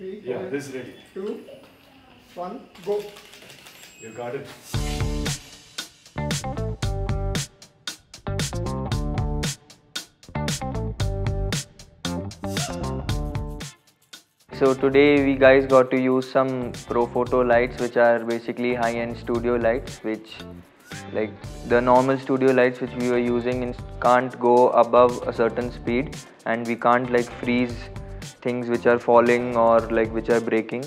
Three, Yeah, this is ready. two, one, go. You got it. So today we guys got to use some Profoto lights which are basically high-end studio lights which like the normal studio lights which we were using in, can't go above a certain speed and we can't like freeze things which are falling or like which are breaking.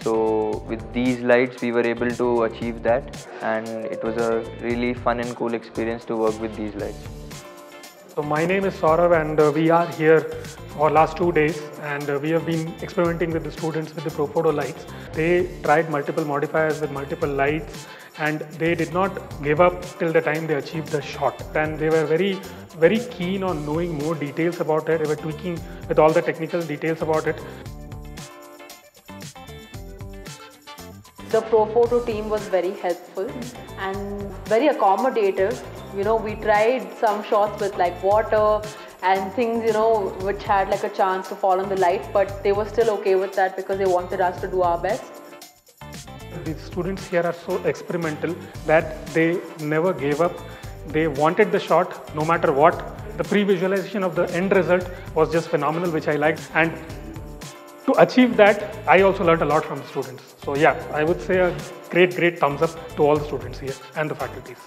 So with these lights we were able to achieve that. And it was a really fun and cool experience to work with these lights. So my name is Saurav and uh, we are here for last two days and uh, we have been experimenting with the students with the Profoto lights. They tried multiple modifiers with multiple lights and they did not give up till the time they achieved the shot. And they were very, very keen on knowing more details about it. They were tweaking with all the technical details about it. The Profoto team was very helpful and very accommodative. You know, we tried some shots with like water and things, you know, which had like a chance to fall on the light, but they were still okay with that because they wanted us to do our best. The students here are so experimental that they never gave up. They wanted the shot no matter what. The pre-visualization of the end result was just phenomenal, which I liked. And to achieve that, I also learned a lot from the students. So yeah, I would say a great, great thumbs up to all the students here and the faculties.